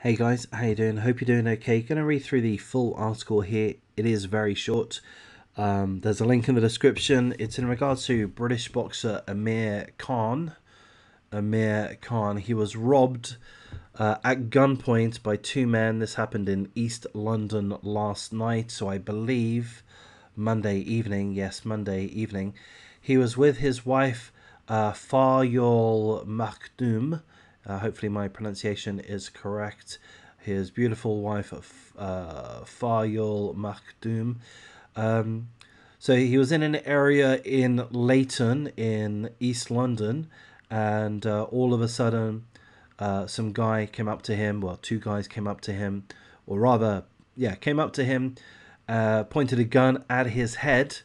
Hey guys, how you doing? Hope you're doing okay. Going to read through the full article here. It is very short. Um, there's a link in the description. It's in regards to British boxer Amir Khan. Amir Khan. He was robbed uh, at gunpoint by two men. This happened in East London last night. So I believe Monday evening. Yes, Monday evening. He was with his wife uh, Faryal Makhdoom uh, hopefully, my pronunciation is correct. His beautiful wife, uh, Faryal Makhdoom. Um, so he was in an area in Leyton in East London, and uh, all of a sudden, uh, some guy came up to him. Well, two guys came up to him, or rather, yeah, came up to him, uh, pointed a gun at his head,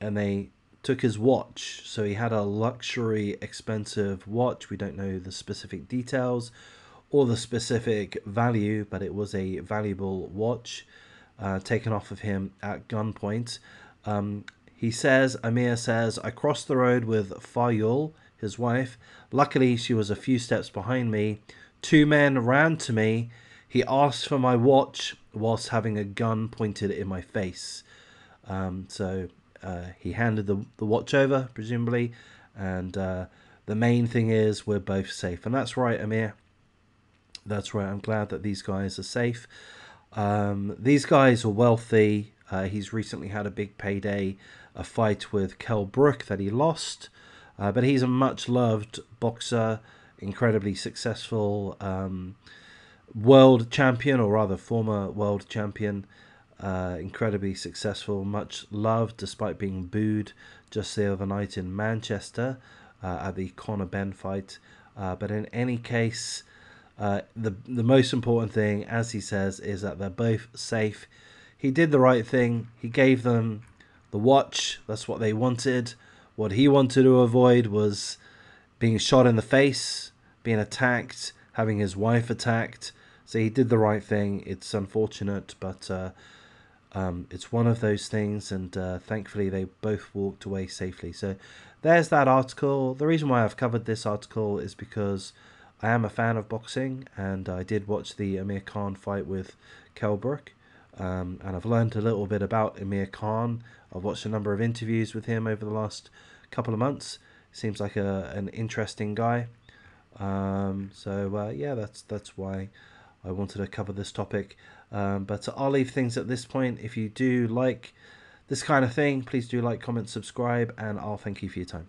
and they took his watch. So he had a luxury, expensive watch. We don't know the specific details or the specific value, but it was a valuable watch uh, taken off of him at gunpoint. Um, he says, Amir says, I crossed the road with Faryal, his wife. Luckily, she was a few steps behind me. Two men ran to me. He asked for my watch whilst having a gun pointed in my face. Um, so uh, he handed the, the watch over, presumably, and uh, the main thing is we're both safe. And that's right, Amir. That's right. I'm glad that these guys are safe. Um, these guys are wealthy. Uh, he's recently had a big payday, a fight with Kell Brook that he lost. Uh, but he's a much loved boxer, incredibly successful um, world champion, or rather, former world champion. Uh, incredibly successful, much loved despite being booed just the other night in Manchester uh, at the Conor Benn fight. Uh, but in any case, uh, the the most important thing, as he says, is that they're both safe. He did the right thing. He gave them the watch. That's what they wanted. What he wanted to avoid was being shot in the face, being attacked, having his wife attacked. So he did the right thing. It's unfortunate, but uh, um, it's one of those things, and uh, thankfully they both walked away safely. So there's that article. The reason why I've covered this article is because I am a fan of boxing, and I did watch the Amir Khan fight with Kell Brook, um, and I've learned a little bit about Amir Khan. I've watched a number of interviews with him over the last couple of months. Seems like a an interesting guy. Um, so uh, yeah, that's that's why I wanted to cover this topic. Um, but I'll leave things at this point. If you do like this kind of thing, please do like, comment, subscribe, and I'll thank you for your time.